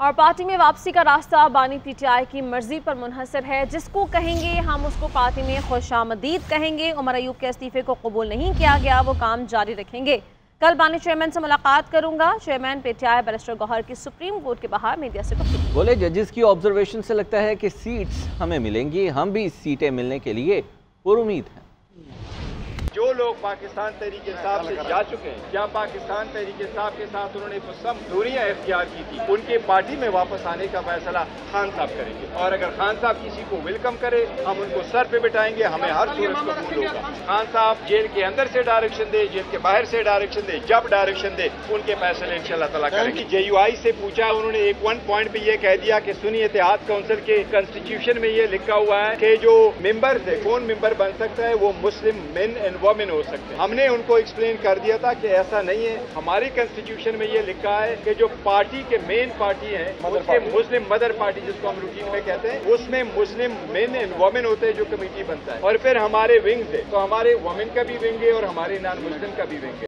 और पार्टी में वापसी का रास्ता बानी पीटीआई की मर्ज़ी पर मुनहसर है। जिसको कहेंगे, हम उसको पार्टी में खुश आमदीद कहेंगे। उमर अयूब के इस्तीफे को कबूल नहीं किया गया, वो काम जारी रखेंगे। कल बानी चेयरमैन से मुलाकात करूँगा। चेयरमैन पीटीआई बैरिस्टर गौहर की सुप्रीम कोर्ट के बाहर मीडिया से बोले, जजेस की ऑब्जर्वेशन से लगता है कि सीट्स हमें मिलेंगी। हम भी सीटें मिलने के लिए पुरुद हैं। जो लोग पाकिस्तान तहरीक साहब से जा चुके हैं या पाकिस्तान तहरीक साहब के साथ उन्होंने सब दूरियाँ इख्तियार की थी उनके पार्टी में वापस आने का फैसला खान साहब करेंगे। और अगर खान साहब किसी को वेलकम करे हम उनको सर पे बिठाएँगे हमें हर सूरत कबूल होगा। खान साहब जेल के अंदर से डायरेक्शन दे जेल के बाहर से डायरेक्शन दे जब डायरेक्शन दे उनके फैसले इंशाल्लाह तला करेंगे। जे से पूछा उन्होंने एक वन पॉइंट पे ये कह दिया कि सुनी इतिहाद काउंसिल के कॉन्स्टिट्यूशन में ये लिखा हुआ है कि जो मेंबर है कौन मेंबर बन सकता है वो मुस्लिम मेन एंड वमेन हो सकते। हैं हमने उनको एक्सप्लेन कर दिया था कि ऐसा नहीं है। हमारी कॉन्स्टिट्यूशन में ये लिखा है कि जो पार्टी के मेन पार्टी है उसके मुस्लिम मदर पार्टी जिसको हम रूटीन में कहते हैं उसमें मुस्लिम मेन एंड वमेन होते हैं जो कमेटी बनता है। और फिर हमारे विंग्स है तो हमारे वोमेन का भी विंग है और हमारे नॉन मुस्लिम का भी विंग है।